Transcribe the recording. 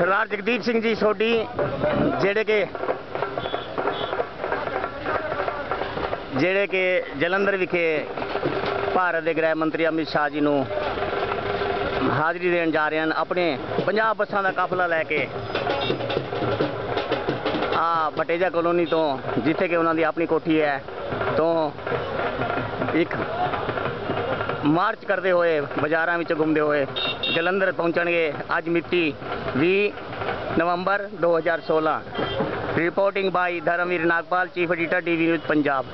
ਸਰਦਾਰ ਜਗਦੀਪ ਸਿੰਘ ਜੀ ਸੋਢੀ, ਜਿਹੜੇ ਕਿ ਜਿਹੜੇ ਕਿ ਜਲੰਧਰ ਵਿਖੇ ਭਾਰਤ ਦੇ ਗ੍ਰਹਿ ਮੰਤਰੀ ਅਮਿਤ ਸ਼ਾਹ ਜੀ ਨੂੰ ਹਾਜ਼ਰੀ ਦੇਣ ਜਾ ਰਹੇ ਹਨ, ਆਪਣੇ 50 ਬੱਸਾਂ ਦਾ ਕਾਫਲਾ ਲੈ ਕੇ ਆ ਬਟੇਜਾ ਕਲੋਨੀ ਤੋਂ, ਜਿੱਥੇ ਕਿ ਉਹਨਾਂ ਦੀ ਆਪਣੀ ਕੋਠੀ ਹੈ, ਤੋਂ ਇੱਕ ਮਾਰਚ ਕਰਦੇ ਹੋਏ ਬਾਜ਼ਾਰਾਂ ਵਿੱਚ ਘੁੰਮਦੇ ਹੋਏ ਜਲੰਧਰ ਪਹੁੰਚਣਗੇ। ਅੱਜ ਮਿਤੀ 20 ਨਵੰਬਰ 2016 reporting by Dharamveer Nagpal chief editor DV News Punjab.